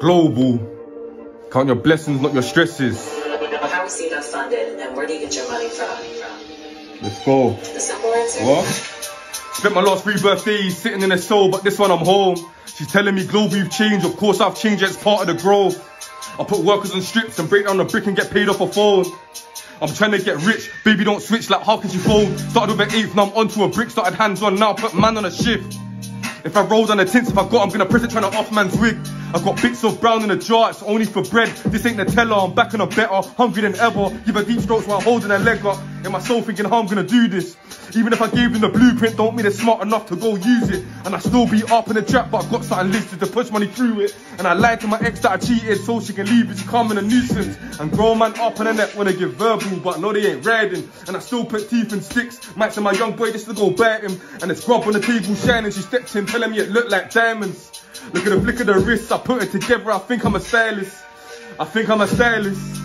Global. Count your blessings, not your stresses. How is CDOT funded and where do you get your money from? Let's go. The simple answer? What? Spent my last three birthdays sitting in a soul, but this one I'm home. She's telling me global you've changed. Of course I've changed, it's part of the growth. I put workers on strips and break down the brick and get paid off a phone. I'm trying to get rich, baby don't switch like how can you fold? Started with an eighth, now I'm onto a brick, started hands on, now put man on a shift. If I roll down the tints, if I got, I'm gonna press it trying to off man's wig. I got bits of brown in the jar, it's only for bread. This ain't Nutella, I'm back on a better, hungry than ever. Give a deep strokes while holding a leg up. In my soul thinking how I'm gonna do this. Even if I gave them the blueprint, don't mean it's smart enough to go use it. And I still be up in the trap, but I got something listed to push money through it. And I lied to my ex that I cheated so she can leave, it's coming a nuisance. And grow man up on the net when they give verbal, but no they ain't riding. And I still put teeth in sticks, match to my young boy just to go bat him. And it's grub on the table shining, she stepped in telling me it looked like diamonds. Look at the flick of the wrist, I put it together, I think I'm a stylist. I think I'm a stylist.